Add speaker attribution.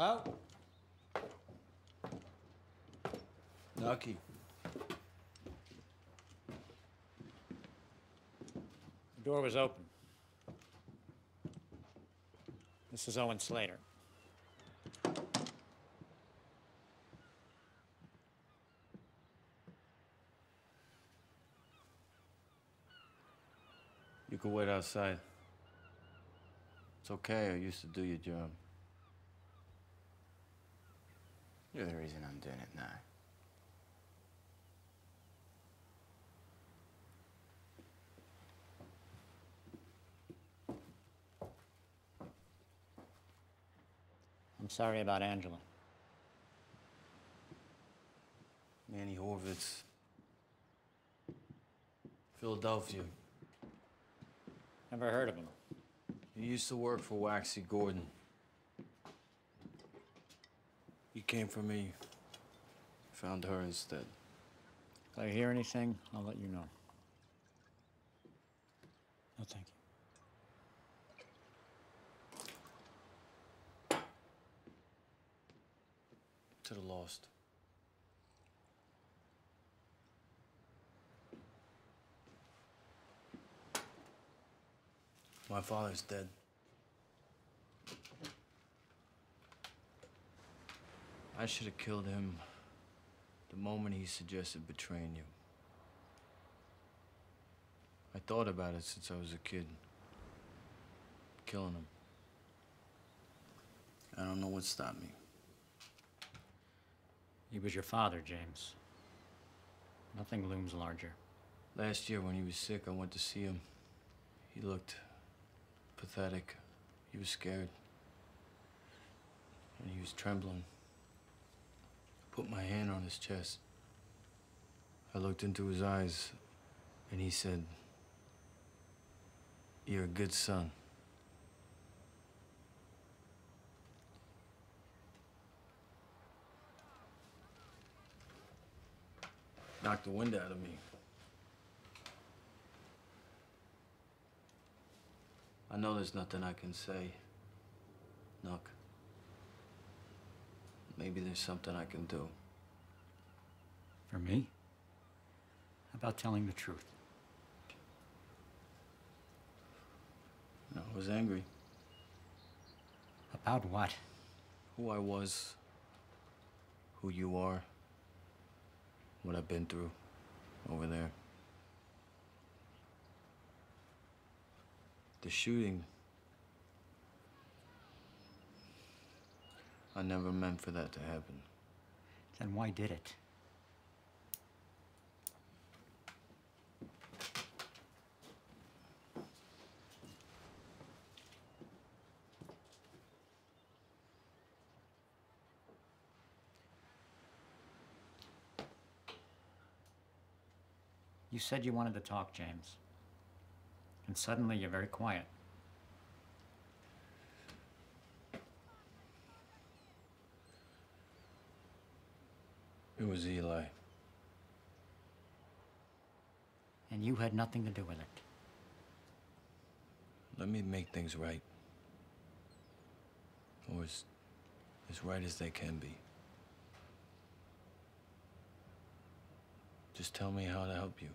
Speaker 1: Hello?
Speaker 2: Nucky.
Speaker 1: The door was open. This is Owen Sleater.
Speaker 2: You can wait outside. It's okay, I used to do your job.
Speaker 3: You're the reason I'm doing it now.
Speaker 1: I'm sorry about Angela.
Speaker 2: Manny Horvitz. Philadelphia.
Speaker 1: Never heard of him.
Speaker 2: He used to work for Waxy Gordon. He came for me. Found her instead.
Speaker 1: If I hear anything, I'll let you know. No, thank you.
Speaker 2: To the lost. My father's dead. I should have killed him the moment he suggested betraying you. I thought about it since I was a kid. Killing him. I don't know what stopped me.
Speaker 1: He was your father, James. Nothing looms larger.
Speaker 2: Last year when he was sick, I went to see him. He looked pathetic. He was scared. And he was trembling. Put my hand on his chest. I looked into his eyes, and he said, You're a good son. Knocked the wind out of me. I know there's nothing I can say. Nook. Maybe there's something I can do.
Speaker 1: For me? How about telling the truth?
Speaker 2: No, I was angry.
Speaker 1: About what?
Speaker 2: Who I was, who you are, what I've been through over there. The shooting. I never meant for that to happen.
Speaker 1: Then why did it? You said you wanted to talk, James. And suddenly you're very quiet.
Speaker 2: It was Eli.
Speaker 1: And you had nothing to do with it.
Speaker 2: Let me make things right. Or as, as right as they can be. Just tell me how to help you.